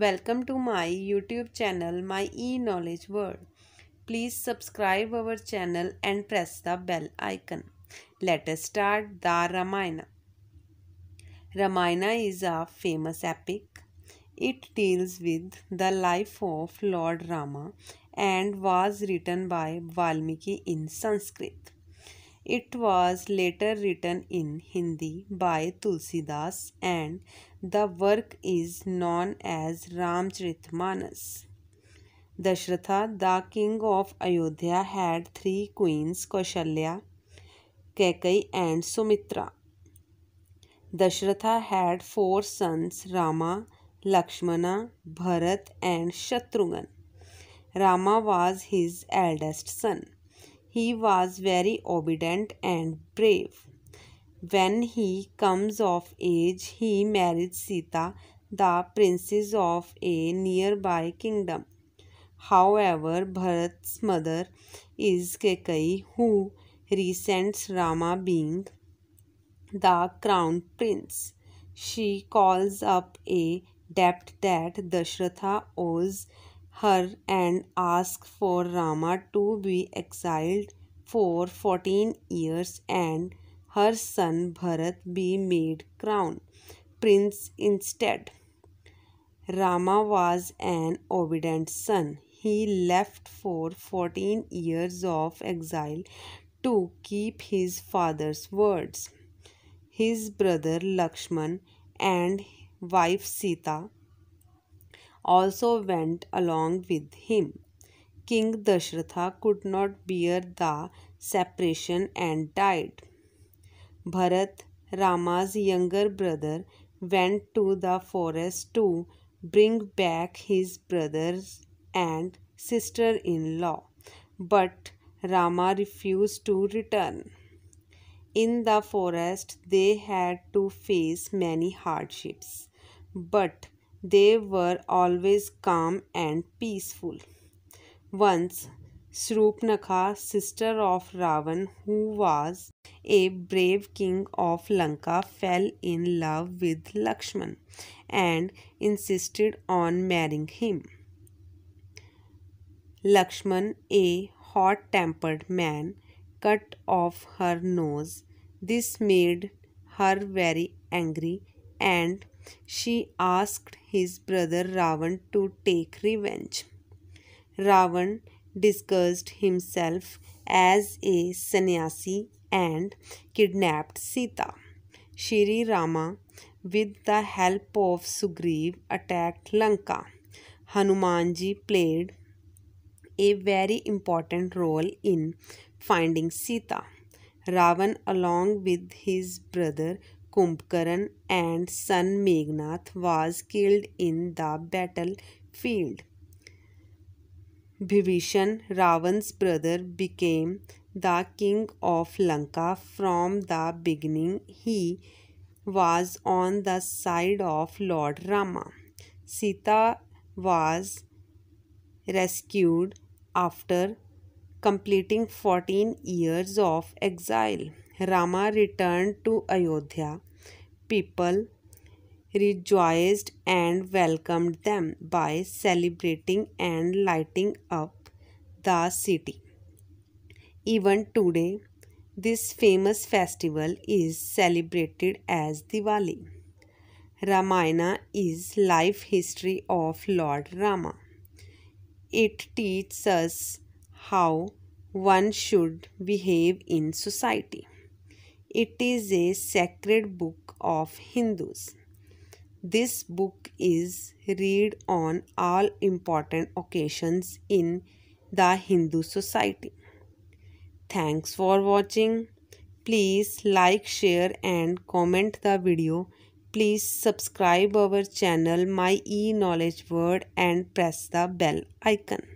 Welcome to my YouTube channel, My E Knowledge World. Please subscribe our channel and press the bell icon. Let us start the Ramayana. Ramayana is a famous epic. It deals with the life of Lord Rama and was written by Valmiki in Sanskrit. It was later written in Hindi by Tulsidas and the work is known as Ramcharitmanas. Dashratha, the king of Ayodhya, had three queens Kaushalya, Kaikai, and Sumitra. Dashratha had four sons Rama, Lakshmana, Bharat, and Shatrughan. Rama was his eldest son. He was very obedient and brave. When he comes of age, he married Sita, the princess of a nearby kingdom. However, Bharat's mother is Kekai, who resents Rama being the crown prince. She calls up a debt that Dashratha owes her and ask for Rama to be exiled for 14 years and her son Bharat be made crown prince instead. Rama was an obedient son. He left for 14 years of exile to keep his father's words. His brother Lakshman and wife Sita also went along with him. King Dashratha could not bear the separation and died. Bharat, Rama's younger brother, went to the forest to bring back his brothers and sister in law, but Rama refused to return. In the forest, they had to face many hardships, but they were always calm and peaceful. Once, Surpanakha, sister of Ravan, who was a brave king of Lanka, fell in love with Lakshman and insisted on marrying him. Lakshman, a hot tempered man, cut off her nose. This made her very angry and she asked his brother Ravan to take revenge. Ravan disguised himself as a sannyasi and kidnapped Sita. Shri Rama, with the help of Sugriv, attacked Lanka. Hanumanji played a very important role in finding Sita. Ravan, along with his brother Kumbkaran and son Meghnath was killed in the battlefield. Vibhishan, Ravan's brother, became the king of Lanka from the beginning. He was on the side of Lord Rama. Sita was rescued after completing 14 years of exile. Rama returned to Ayodhya people rejoiced and welcomed them by celebrating and lighting up the city. Even today, this famous festival is celebrated as Diwali. Ramayana is life history of Lord Rama. It teaches us how one should behave in society. It is a sacred book of Hindus. This book is read on all important occasions in the Hindu society. Thanks for watching. Please like, share and comment the video. Please subscribe our channel My E Knowledge World and press the bell icon.